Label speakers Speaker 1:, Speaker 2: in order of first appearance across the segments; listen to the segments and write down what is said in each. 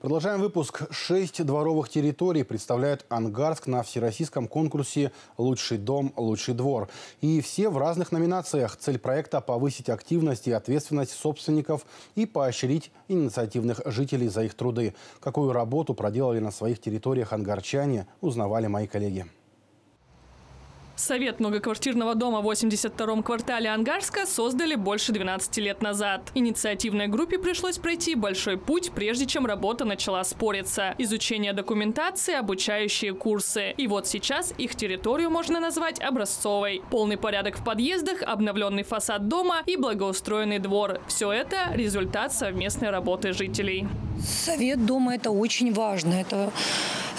Speaker 1: Продолжаем выпуск. Шесть дворовых территорий представляют Ангарск на всероссийском конкурсе «Лучший дом, лучший двор». И все в разных номинациях. Цель проекта – повысить активность и ответственность собственников и поощрить инициативных жителей за их труды. Какую работу проделали на своих территориях ангарчане, узнавали мои коллеги.
Speaker 2: Совет многоквартирного дома в 82-м квартале Ангарска создали больше 12 лет назад. Инициативной группе пришлось пройти большой путь, прежде чем работа начала спориться. Изучение документации, обучающие курсы. И вот сейчас их территорию можно назвать образцовой. Полный порядок в подъездах, обновленный фасад дома и благоустроенный двор. Все это – результат совместной работы жителей.
Speaker 3: Совет дома – это очень важно. Это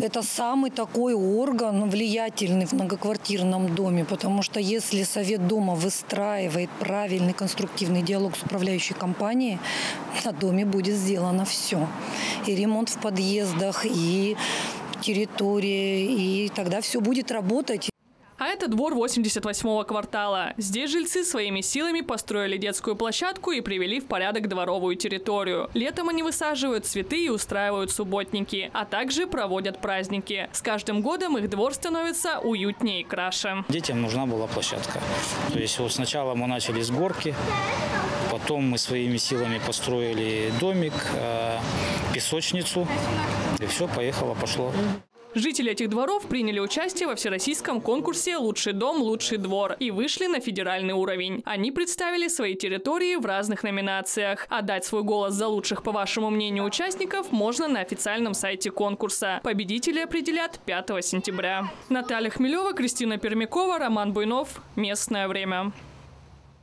Speaker 3: это самый такой орган влиятельный в многоквартирном доме, потому что если совет дома выстраивает правильный конструктивный диалог с управляющей компанией, на доме будет сделано все. И ремонт в подъездах, и территория, и тогда все будет работать.
Speaker 2: Это двор 88-го квартала. Здесь жильцы своими силами построили детскую площадку и привели в порядок дворовую территорию. Летом они высаживают цветы и устраивают субботники, а также проводят праздники. С каждым годом их двор становится уютнее и краше.
Speaker 4: Детям нужна была площадка. То есть вот сначала мы начали с горки, потом мы своими силами построили домик, э, песочницу, и все, поехало, пошло.
Speaker 2: Жители этих дворов приняли участие во всероссийском конкурсе «Лучший дом, лучший двор» и вышли на федеральный уровень. Они представили свои территории в разных номинациях. Отдать свой голос за лучших, по вашему мнению, участников можно на официальном сайте конкурса. Победители определят 5 сентября. Наталья Хмелева, Кристина Пермякова, Роман Буйнов. Местное время.